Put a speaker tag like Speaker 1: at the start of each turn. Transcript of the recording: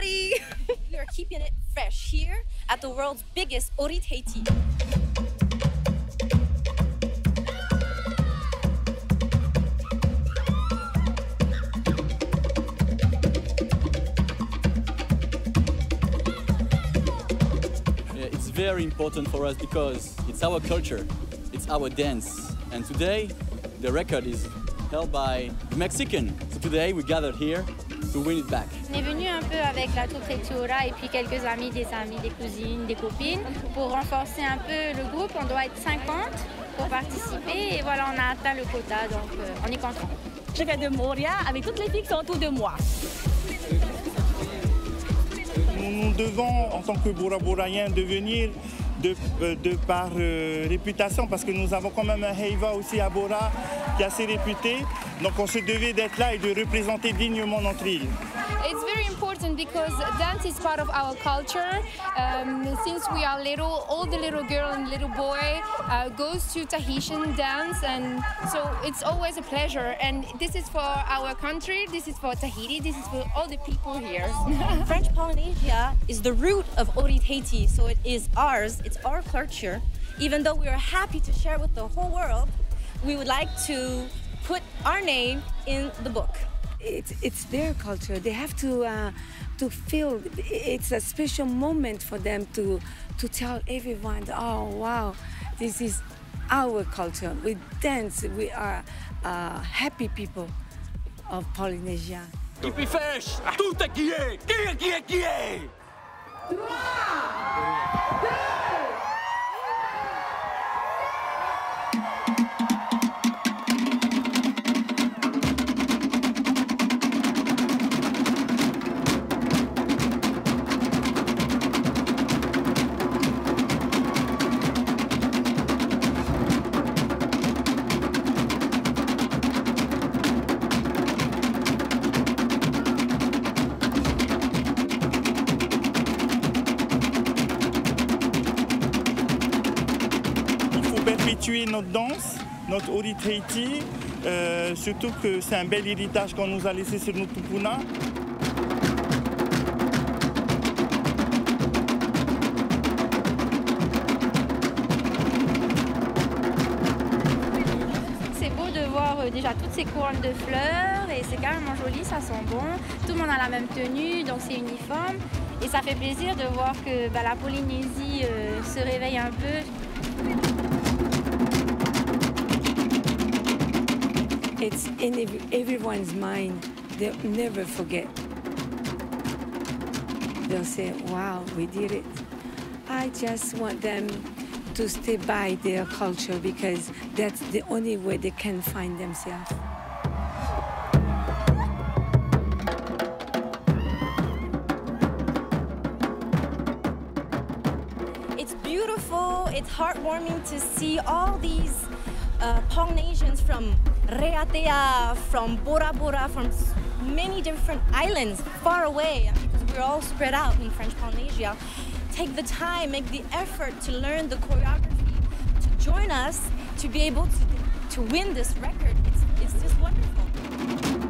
Speaker 1: everybody! we are keeping it fresh here at the world's biggest Ori Tahiti.
Speaker 2: It's very important for us because it's our culture, it's our dance. And today, the record is held by the Mexican. So today, we gathered here to win it back.
Speaker 3: On est venu un peu avec la troupe Tetura et puis quelques amis, des amis, des cousines, des copines. Pour renforcer un peu le groupe, on doit être 50 pour participer et voilà, on a atteint le quota, donc euh, on est content.
Speaker 4: Je viens de Moria avec toutes les filles qui sont autour de moi.
Speaker 5: Nous devons, en tant que Bora Boraïens, devenir de, euh, de par euh, réputation, parce que nous avons quand même un Heiva aussi à Bora qui est assez réputé. Donc on se devait d'être là et de représenter dignement notre île.
Speaker 6: It's very important because dance is part of our culture. Um, since we are little, all the little girl and little boy uh, goes to Tahitian dance, and so it's always a pleasure. And this is for our country, this is for Tahiti, this is for all the people here.
Speaker 1: French Polynesia is the root of Ori Tahiti, so it is ours, it's our culture. Even though we are happy to share with the whole world, we would like to put our name in the book.
Speaker 7: It's it's their culture. They have to uh, to feel it's a special moment for them to to tell everyone, oh wow, this is our culture. We dance. We are uh, happy people of Polynesia.
Speaker 8: Qui feche Tout est qui est Qui est qui est
Speaker 5: perpétuer notre danse, notre Oritaiti, euh, surtout que c'est un bel héritage qu'on nous a laissé sur notre Tupuna.
Speaker 3: C'est beau de voir euh, déjà toutes ces couronnes de fleurs et c'est carrément joli, ça sent bon. Tout le monde a la même tenue, donc c'est uniforme. Et ça fait plaisir de voir que bah, la Polynésie euh, se réveille un peu.
Speaker 7: It's in ev- everyone's mind. They'll never forget. They'll say, wow, we did it. I just want them to stay by their culture because that's the only way they can find themselves.
Speaker 1: It's beautiful, it's heartwarming to see all these uh, Polynesians from Raiatea, from Bora Bora, from many different islands far away, because we're all spread out in French Polynesia, take the time, make the effort to learn the choreography, to join us, to be able to, to win this record. It's, it's just wonderful.